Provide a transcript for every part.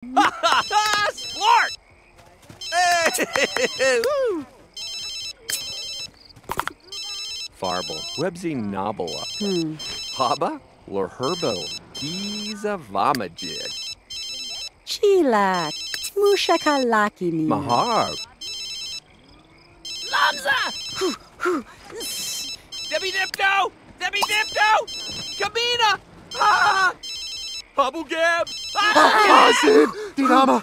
Splart! Hey! Woo! Farble, Websy Nobula. Hmm. Haba, Lorherbo, Giza Vamajig. Chilak. Mushakalakini. Mahar, Lamza! Debbie Dipto! Debbie Dipto! Kabina! Ah! Hubble Gab! Ah, Sid! Dinama!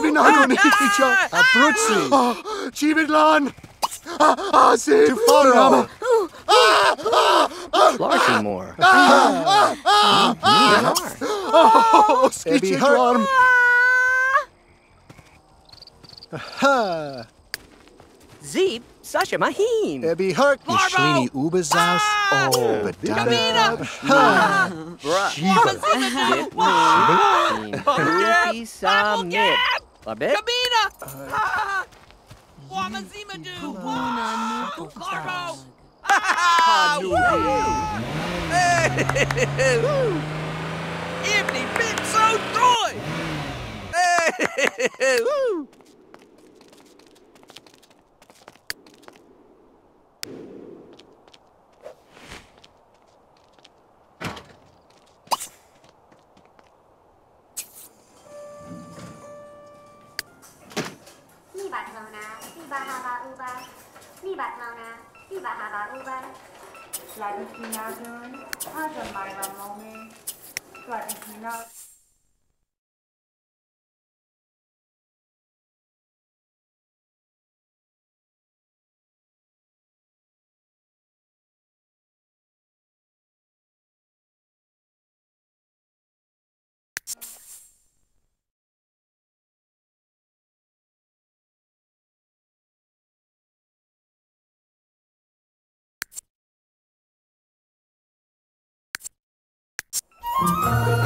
ni Hikicha! Ibinago ni Hikicha! Abruzzi! Chibiglan! Ah, Sid! Tufaro! Larkymore. Oh, Skitcheklarm! Ha! Zeep, Sasha Maheen. Ebi Hart, Ishlini Ubazaus, oh, Badada, Ha! Shiva, Rupi Samnit. Sabe? Cabina! Ah! Wamazimadu! Corvo! Ah! Hey! nào? Na ni ba ha ba u ba. Ni bạc nào? Na ni ba ha ba u ba. Lại đi khi nào hơn ha dần bài và màu mê lại đi khi nào? Thank you. Música